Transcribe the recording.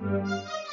Música